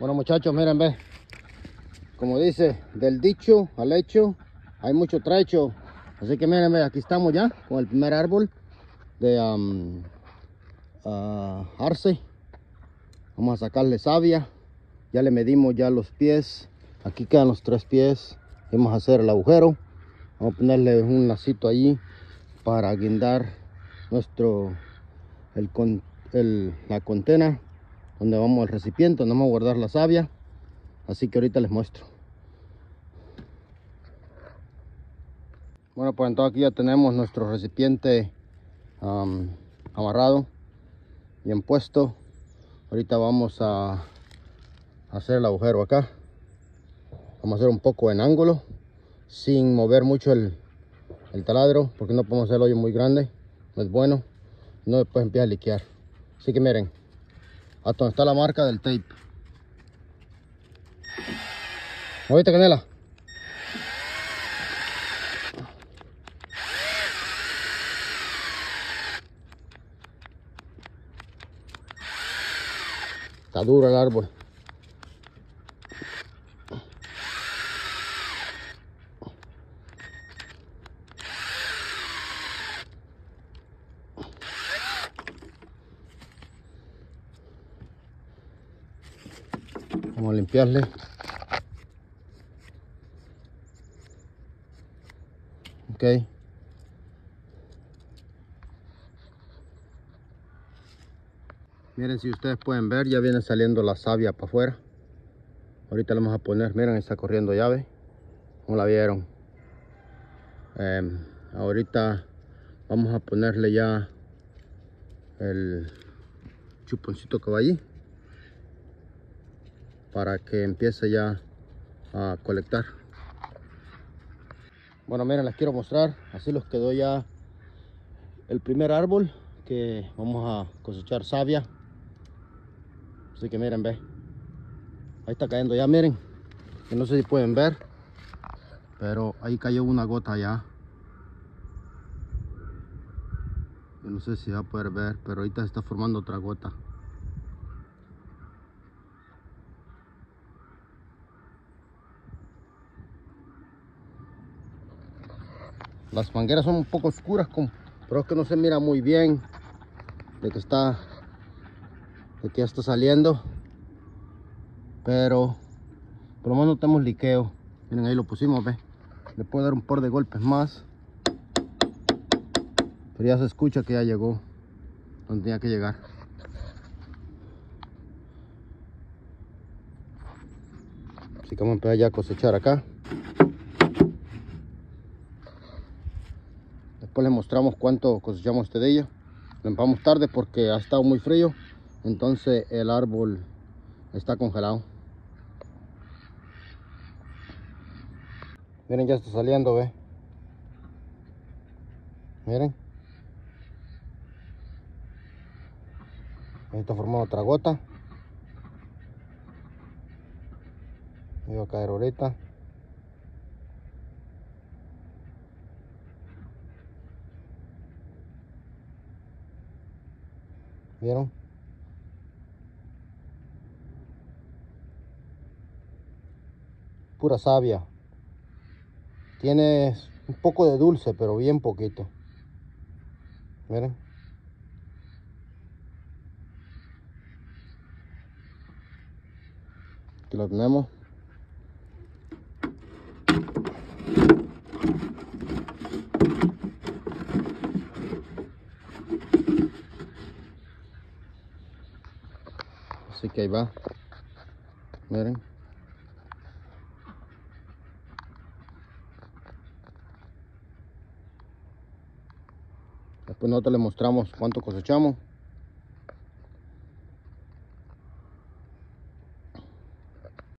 Bueno muchachos, miren, ve. Como dice, del dicho al hecho hay mucho trecho. Así que miren, ve, aquí estamos ya con el primer árbol de um, arce. Vamos a sacarle savia. Ya le medimos ya los pies. Aquí quedan los tres pies. Vamos a hacer el agujero. Vamos a ponerle un lacito allí para guindar nuestro la contena donde vamos al recipiente donde vamos a guardar la savia. Así que ahorita les muestro. Bueno pues entonces aquí ya tenemos nuestro recipiente um, amarrado bien puesto. Ahorita vamos a hacer el agujero acá. Vamos a hacer un poco en ángulo sin mover mucho el, taladro porque no podemos hacer el hoyo muy grande. No es bueno. No después empieza a liquear. Así que miren hasta donde está la marca del tape ¿Oíste canela? Está duro el árbol. Vamos a limpiarle. Ok. Miren, si ustedes pueden ver, ya viene saliendo la savia para afuera. Ahorita le vamos a poner, miren, está corriendo llave. ¿Cómo la vieron? Eh, ahorita vamos a ponerle ya el chuponcito que va allí para que empiece ya a colectar. Bueno miren les quiero mostrar así los quedó ya el primer árbol que vamos a cosechar savia. Así que miren ve. Ahí está cayendo ya miren. Que no sé si pueden ver pero ahí cayó una gota ya. Yo no sé si va a poder ver pero ahorita se está formando otra gota las mangueras son un poco oscuras pero es que no se mira muy bien de que está de que ya está saliendo. Pero por lo menos no tenemos liqueo. Miren ahí lo pusimos ve. Le puedo dar un par de golpes más. Pero ya se escucha que ya llegó donde tenía que llegar. Así que vamos a empezar ya a cosechar acá después les mostramos cuánto cosechamos este de ella lo empamos tarde porque ha estado muy frío entonces el árbol está congelado. Miren ya está saliendo ve. Miren. Ahí está formando otra gota. Va a caer ahorita ¿Vieron? Pura savia. Tiene un poco de dulce, pero bien poquito. Miren. Aquí lo tenemos. Así que ahí va. Miren. Después nosotros les mostramos cuánto cosechamos